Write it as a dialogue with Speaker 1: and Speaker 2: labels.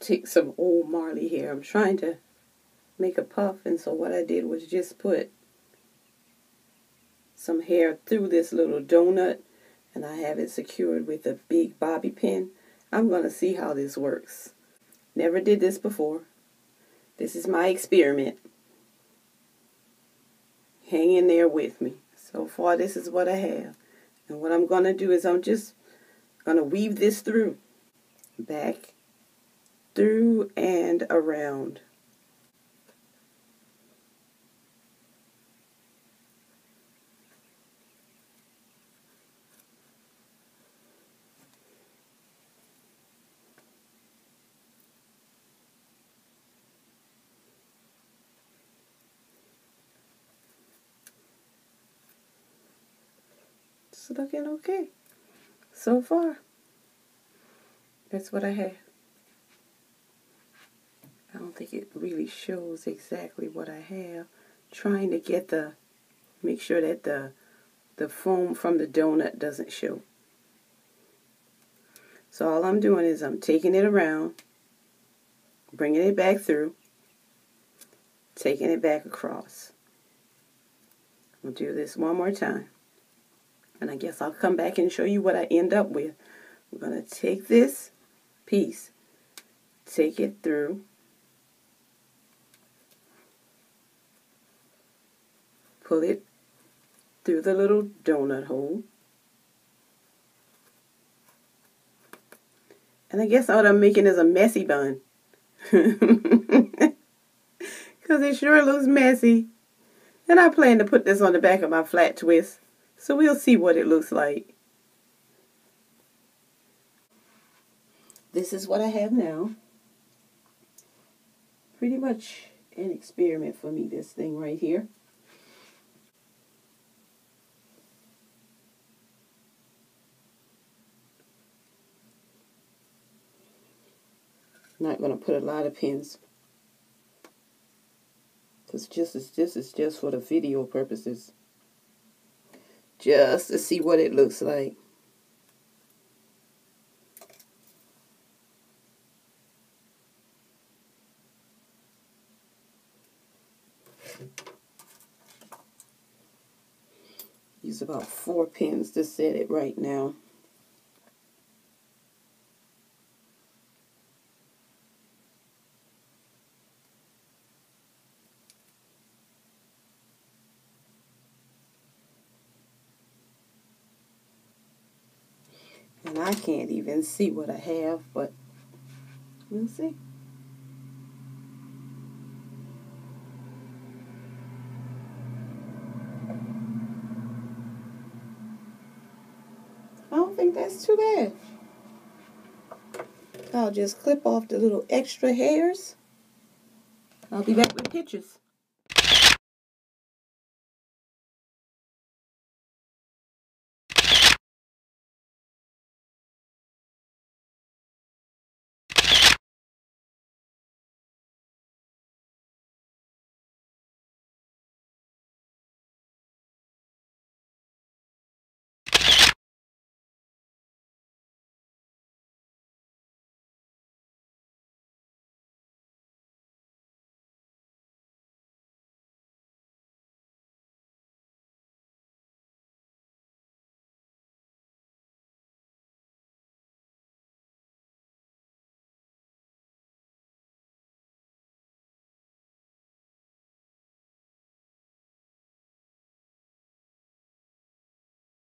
Speaker 1: take some old Marley hair. I'm trying to make a puff, and so what I did was just put some hair through this little donut, and I have it secured with a big bobby pin. I'm going to see how this works. Never did this before. This is my experiment. Hang in there with me. So far, this is what I have. And what I'm going to do is I'm just going to weave this through. Back, through, and around. Looking okay so far. That's what I have. I don't think it really shows exactly what I have. Trying to get the, make sure that the, the foam from the donut doesn't show. So all I'm doing is I'm taking it around, bringing it back through, taking it back across. We'll do this one more time. And I guess I'll come back and show you what I end up with. We're going to take this piece, take it through, pull it through the little donut hole. And I guess all I'm making is a messy bun. Because it sure looks messy. And I plan to put this on the back of my flat twist. So we'll see what it looks like. This is what I have now. Pretty much an experiment for me, this thing right here. Not going to put a lot of pins. Because just this is just for the video purposes just to see what it looks like. Use about four pins to set it right now. And I can't even see what I have, but we'll see. I don't think that's too bad. I'll just clip off the little extra hairs. I'll be back with pictures.